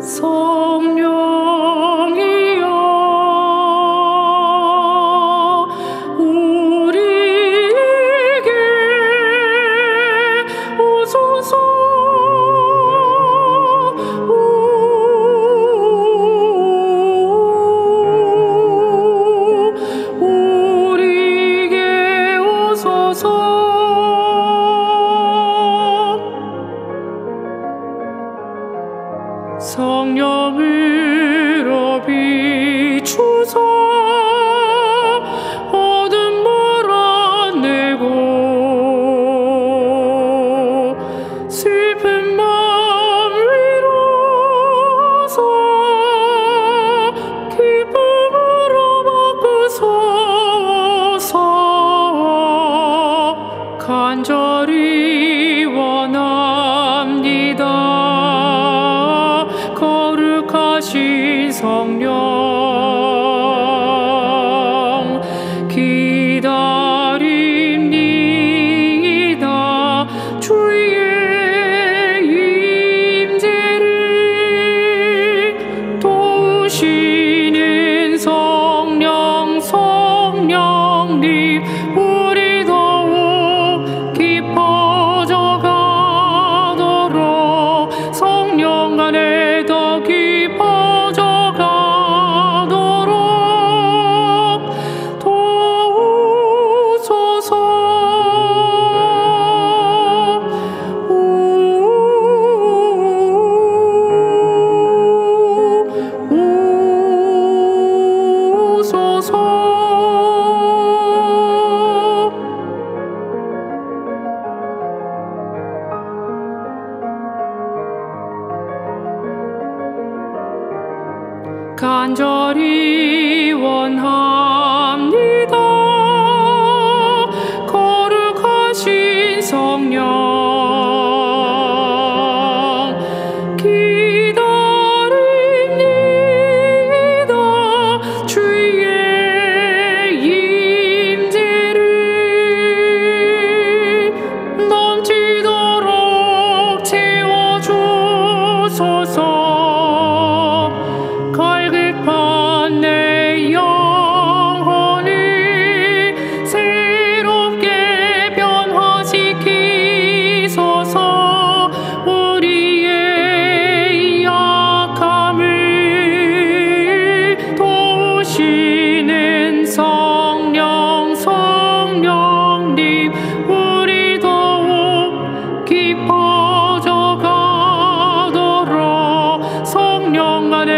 성령 간절히 Sangare